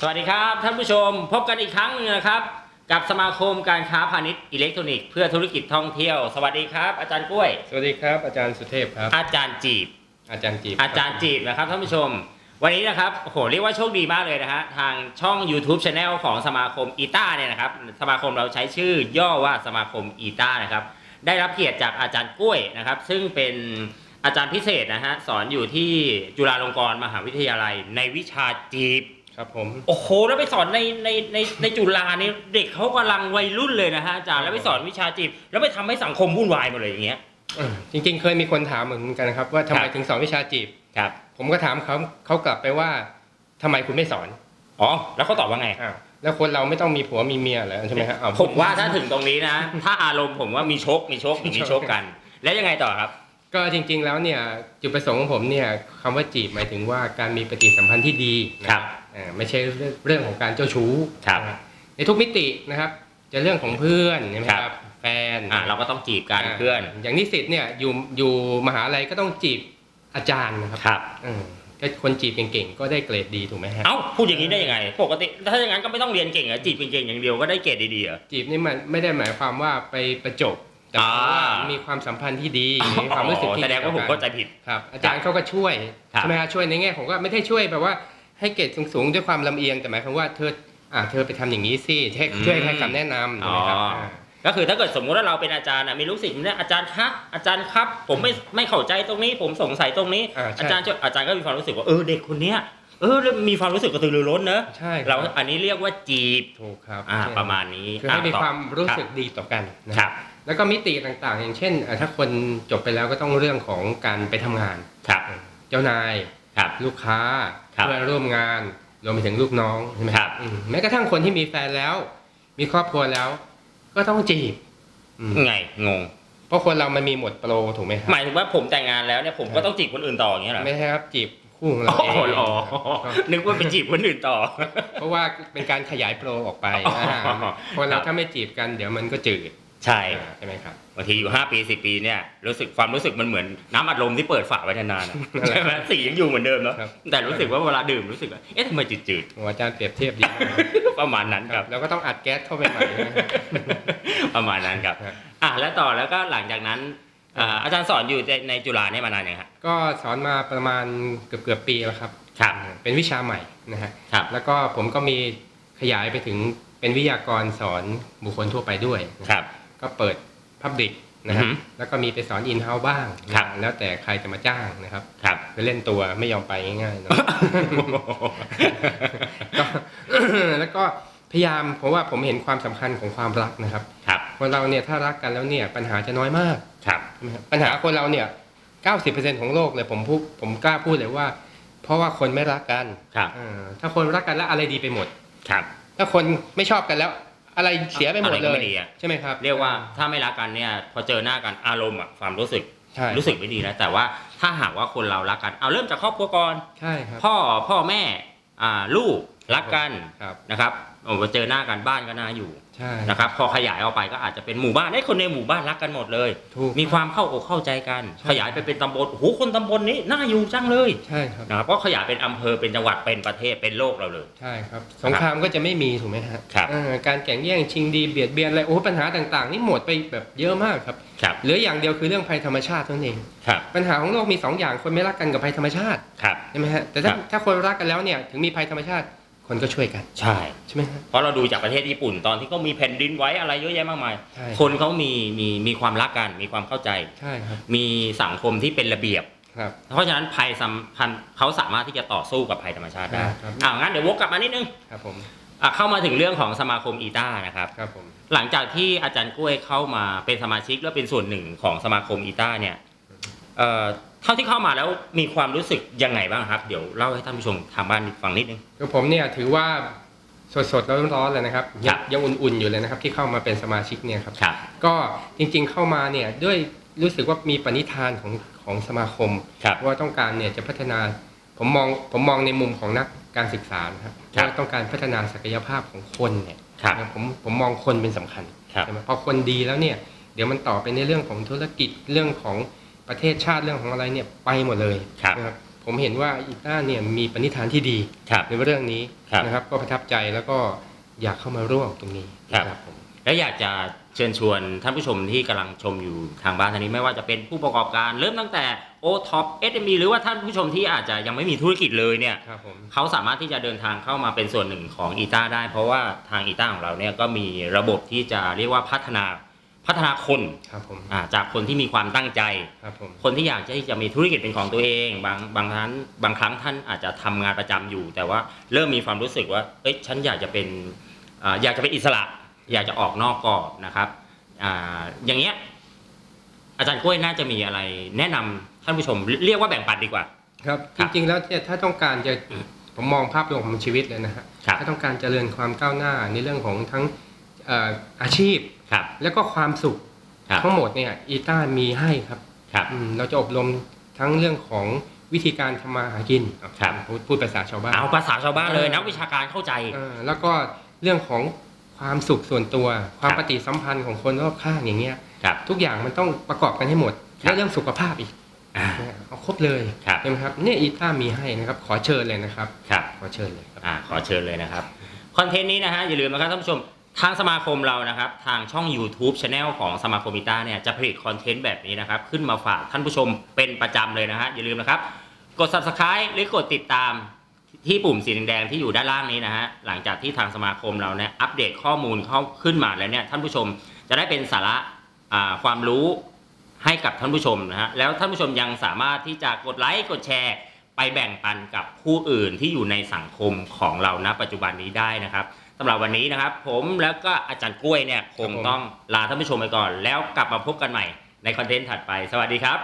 สวัสดีครับท่านผู้ชมพบกันอีกครั้งหนึงนะครับ กับสมาคมการค้าพาณิชย์อิเล็กทรอนิกส์เพื่อธุรกิจท่องเที่ยว สวัสดีครับ อาจารย์กล้วย สวัสดีครับอาจารย์สุเทพครับ อาจารย์จีบ อาจารย์จีบ อาจารย์จีบนะครับท่านผู้ชม วันนี้นะครับโอ้โหเรียกว่าโชคดีมากเลยนะฮะทางช่อง YouTube Channel ของสมาคมอีต้าเนี่ยนะครับสมาคมเราใช้ชื่อย่อว่าสมาคมอีต้านะครับได้รับเกียรติจากอาจารย์กล้วยนะครับซึ่งเป็นอาจารย์พิเศษนะฮะสอนอยู่ที่จุฬาลงกรณ์มหาวิทยาลัย ในวิชาจีบ ครับผม โอ้โหแล้วไปสอนในในในในจุฬานี่เด็กเขากำลังวัยรุ่นเลยนะฮะอาจารย์แล้วไปสอนวิชาจีบแล้วไปทำให้สังคมวุ่นวายหมดเลยอย่างเงี้ย เออจริงๆ เคยมีคนถามเหมือนกันนะครับว่าทำไมครับ ถึงสอนวิชาจีบ ครับ ผมก็ถามเขาเขากลับไปว่าทำไมคุณไม่สอนอ๋อ แล้วเขาตอบว่าไงอ้าวแล้วคนเราไม่ต้องมีผัวมีเมียเหรอใช่ไหมฮะอ้าว ผมว่าถ้าถึงตรงนี้นะ ถ้าอารมณ์ผมว่ามีชกมีชกหรือมีชกกัน แล้วยังไงต่อครับ ก็จริงๆแล้วเนี่ยจุดประสงค์ของผมเนี่ยคำว่าจีบหมายถึงว่าการมีปฏิสัมพันธ์ที่ดีนะครับอ่าไม่ใช่เรื่องเรื่องของการเจ้าชู้ครับนะในทุกมิตินะครับ จะเรื่องของเพื่อนใช่ไหมครับครับแฟนอ่าเราก็ต้องจีบกันเพื่อน อย่างนิสิตเนี่ยอยู่อยู่มหาลัยก็ต้องจีบอาจารย์นะครับครับเออก็คนจีบเก่งๆก็ได้เกรดดีถูกไหมฮะเอ้าพูดอย่างนี้ได้ยังไง ปกติถ้าอย่างนั้นก็ไม่ต้องเรียนเก่งอะจีบเก่งๆอย่างเดียวก็ได้เกรดดีๆเหรอจีบนี่มันไม่ได้หมายความว่าไปประจบ แต่หมายความว่าอ่ามีมีความสัมพันธ์ที่ดีมีความรู้สึกที่แสดงว่าผมต่อเข้ากันใจผิดครับ อาจารย์เขาก็ช่วยครับใช่ไหมฮะช่วยในแง่ของว่าไม่ได้ช่วยแบบว่าให้เกรดสูงๆด้วยความลำเอียงแต่หมายความว่าเธออ่าเธอไปทำอย่างนี้สิให้อืมช่วยให้คำแนะนำถูกไหมครับอ๋ออ่าก็คือถ้าเกิดสมมุติว่าเราเป็นอาจารย์นะมีลูกศิษย์เนี่ยอาจารย์ครับอาจารย์ครับ ผมไม่ไม่เข้าใจตรงนี้ ผมสงสัยตรงนี้อ่าใช่อาจารย์จะอาจารย์ก็มีความรู้สึกว่าเออเด็กคนเนี้ยเออมีความรู้สึกกระตือรือร้นเนอะใช่คเราบอันนี้เรียกว่าจีบถูกครับ อ่าใช่ประมาณนี้คือให้มีต่อความรู้สึกดีต่อกันนะครับ แล้วก็มิติต่างๆ อย่างเช่นอ่าถ้าคนจบไปแล้วก็ต้องเรื่องของการไปทำงานครับเจ้านายครับลูกค้าครับเพื่อนร่วมงานรวมไปถึงลูกน้องใช่ไหมครับอืมแม้กระทั่งคนที่มีแฟนแล้ว มีครอบครัวแล้ว ก็ต้องจีบอืมไงงงเพราะคนเรามันมีหมดโปรถูกไหมครับหมายถึงว่าผมแต่งงานแล้วเนี่ยผมก็ต้องจีบคนอื่นต่ออย่างเงี้ยเหรอไม่ใช่ครับจีบคู่ของเราอ๋เองอเหรอนึกว่าไปจีบคนอื่นต่อ เพราะว่าเป็นการขยายโปรออกไปอ๋ออ่าคนเราครับถ้าไม่จีบกันเดี๋ยวมันก็จืด ใช่ใช่ไหมครับบางทีอยู่ 5 ปี 10 ปีเนี่ยรู้สึกความรู้สึกมันเหมือนน้ำอัดลมที่เปิดฝาไว้นานๆอะนั่นแหละใช่ไหมสียังอยู่เหมือนเดิมเนาะครับแต่รู้สึกว่าเวลาดื่มรู้สึกว่าเอ๊ะทำไมจืดโอ้อาจารย์เปรียบเทียบดีมากๆประมาณนั้นครับ แล้วก็ต้องอัดแก๊สเข้าไปใหม่นะประมาณนั้นครับครับอะแล้วต่อแล้วก็หลังจากนั้นอ่าอาจารย์สอนอยู่ในในจุฬาเนี่ยมานานยังครับก็สอนมาประมาณเกือบเกือบๆปีแล้วครับครับ เป็นวิชาใหม่นะฮะครับแล้วก็ผมก็มีขยายไปถึงเป็นวิทยากรสอนบุคคลทั่วไปด้วยนะครับ ก็เปิดพับ l ิ c นะฮะอือฮึแล้วก็มีไปสอนอินเฮ้าบ้างนะครับแล้วแต่ใครจะมาจ้างนะครับครับไปเล่นตัวไม่ยอมไปง่ายๆเนอะก็แล้วก็พยายามเพราะว่าผมเห็นความสำคัญของความรักนะครับครับคนเราเนี่ยถ้ารักกันแล้วเนี่ยปัญหาจะน้อยมากครับใช่ไหมครับปัญหาคนเราเนี่ย90%ของโลกเลยผมพูดผมกล้าพูดเลยว่า เพราะว่าคนไม่รักกันครับอ่าถ้าคนรักกันแล้วอะไรดีไปหมดครับ ถ้าคนไม่ชอบกันแล้ว อะไรเสียไปหมดอะไรเลก็ยไม่ดีอะใช่ไหมครับ เรียกว่าถ้าไม่รักกันเนี่ย พอเจอหน้ากันอารมณ์อะความรู้สึกใช่รู้สึกไม่ดีแล้วแต่ว่าถ้าหากว่าคนเรารักกันเอาเริ่มจากครอบครัวก่อนใช่ครับพ่อพ่อแม่อ่าลูกรักกันครับนะครับโอ้พอเจอหน้ากันบ้านก็น่าอยู่ ใช่นะครับพอขยายออกไปก็อาจจะเป็นหมู่บ้านไอ้ยคนในหมู่บ้านรักกันหมดเลย ถูกมีความเข้าอกเข้าใจกันใช่ขยายไปเป็นตำบลโอ้โหคนตำบลนี้น่าอยู่จังเลยใช่ครับนะครับก็ขยายเป็นอำเภอเป็นจังหวัดเป็นประเทศเป็นโลกเราเลย ใช่ครับสงครามก็จะไม่มีถูกไหมฮะครับอ่าการแข่งแย่งชิงดีเบียดเบียนอะไรโอ้ปัญหาต่างๆ นี่หมดไปแบบเยอะมากครับครับเหลืออย่างเดียวคือเรื่องภัยธรรมชาติเท่านั้นเองครับปัญหาของโลกมีสองอย่างคนไม่รักกันกับภัยธรรมชาติครับใช่ไหมฮะแต่ถ้าครับถ้าคนรักกันแล้วเนี่ยถึงมีภัยธรรมชาติ คนก็ช่วยกัน ใช่ใช่ไหมฮะเพราะเราดูจากประเทศญี่ปุ่นตอนที่เขามีแผ่นดินไหว้อะไรเยอะแยะมากมายใช่คนเขามีมีมีความรักกัน มีความเข้าใจใช่ครับมีสังคมที่เป็นระเบียบครับเพราะฉะนั้นภัยสัมพันธ์เขาสามารถที่จะต่อสู้กับภัยธรรมชาติได้ครับอ่างั้นเดี๋ยววกกลับมานิดนึงครับผมอะเข้ามาถึงเรื่องของสมาคมอีต้านะครับครับผมหลังจากที่อาจารย์กล้วยเข้ามาเป็นสมาชิกและเป็นส่วนหนึ่งของสมาคมอีต้าเนี่ยเอ่อเท่าที่เข้ามาแล้วมีความรู้สึกยังไงบ้างครับ เดี๋ยวเล่าให้ท่านผู้ชมทางบ้านฟังนิดนึงคือผมเนี่ยถือว่าสดๆแล้วร้อนๆเลยนะครับครัยังบยังอุ่นๆอยู่เลยนะครับที่เข้ามาเป็นสมาชิกเนี่ยครับครับก็จริงๆเข้ามาเนี่ยด้วยรู้สึกว่ามีปณิธานของของสมาคมครับว่าต้องการเนี่ยจะพัฒนาผมมองผมมองในมุมของนักการศึกษานะครับครับว่าต้องการพัฒนาศักยภาพของคนเนี่ยครับนะผมผมมองคนเป็นสำคัญครับใช่ไหมพอคนดีแล้วเนี่ยเดี๋ยวมันต่อไปในเรื่องของธุรกิจเรื่องของ ประเทศชาติเรื่องของอะไรเนี่ยไปหมดเลยครับนะครับผผมเห็นว่าอีต้าเนี่ยมีปณิธานที่ดีครับในเรื่องนี้ครับนะครับก็ประทับใจแล้วก็อยากเข้ามาร่วมตรงนี้ครับผมแล้วอยากจะเชิญชวนท่านผู้ชมที่กำลังชมอยู่ทางบ้านทางนี้ไม่ว่าจะเป็นผู้ประกอบการเริ่มตั้งแต่ o t o p SME หรือว่าท่านผู้ชมที่อาจจะยังไม่มีธุรกิจเลยเนี่ยครับผมเขาสามารถที่จะเดินทางเข้ามาเป็นส่วนหนึ่งของอีต้าได้ เพราะว่าทางอีต้าของเราเนี่ยก็มีระบบที่จะเรียกว่าพัฒนา พัฒนาคนครับผมอ่าจากคนที่มีความตั้งใจครับผมคนที่อยากที่จะมีธุรกิจเป็นของตัวเอง บางบางครั้งบางครั้งท่านอาจจะทำงานประจำอยู่ แต่ว่าเริ่มมีความรู้สึกว่าเอ้ยฉันอยากจะเป็นอ่าอยากจะเป็นอิสระ อยากจะออกนอกกรอบนะครับอ่าอย่างเงี้ยอาจารย์กล้วยน่าจะมีอะไร แนะนำท่านผู้ชมเรียกว่าแบ่งปันดีกว่า ครับครัจบริงๆแล้วเนี่ยถ้าต้องการจะผมมองภาพรวมของชีวิตเลยนะฮะครับถ้าต้องการเจริญความก้าวหน้าในเรื่องของทั้งเอ่ออาชีพครับ แล้วก็ความสุขครับทั้งหมดเนี่ยอีต้ามีให้ครับครับอืมเราจะอบรมทั้งเรื่องของวิธีการทำมาหากินครับพูดพูดภาษาชาวบ้านเอาภาษาชาวบ้านเลยเออนักวิชาการเข้าใจเออแล้วก็เรื่องของความสุขส่วนตัว ความครับปฏิสัมพันธ์ของคนรอบข้างอย่างเงี้ยครับทุกอย่างมันต้องประกอบกันให้หมดครับและเรื่องสุขภาพอีกอ่าเนี่ยเอาครบเลยครับใช่ไหมครับเนี่ยอีต้ามีให้นะครับ ขอเชิญเลยนะครับครับขอเชิญเลยครับอ่าขอเชิญเลยนะครับคอนเทนต์นี้นะฮะอย่าลืมนะครับท่านผู้ชม ทางสมาคมเรานะครับ ทางช่อง YouTube Channel ของสมาคมอิต้าเนี่ยจะผลิตคอนเทนต์แบบนี้นะครับ ขึ้นมาฝากท่านผู้ชมเป็นประจำเลยนะฮะอย่าลืมนะครับ กด Subscribe หรือกดติดตามที่ปุ่มสีแดงที่อยู่ด้านล่างนี้นะฮะหลังจากที่ทางสมาคมเราเนี่ยอัปเดตข้อมูลเข้าขึ้นมาแล้วเนี่ยท่านผู้ชมจะได้เป็นสาระาความรู้ให้กับท่านผู้ชมนะฮะแล้วท่านผู้ชมยังสามารถที่จะกดไลค์กดแชร์ ไปแบ่งปันกับผู้อื่นที่อยู่ในสังคมของเราณปัจจุบันนี้ได้นะครับสำหรับวันนี้นะครับ ผมแล้วก็อาจารย์กล้วยเนี่ยคงครับผมต้องลาท่านผู้ชมไปก่อน แล้วกลับมาพบกันใหม่ในคอนเทนต์ถัดไป สวัสดีครับ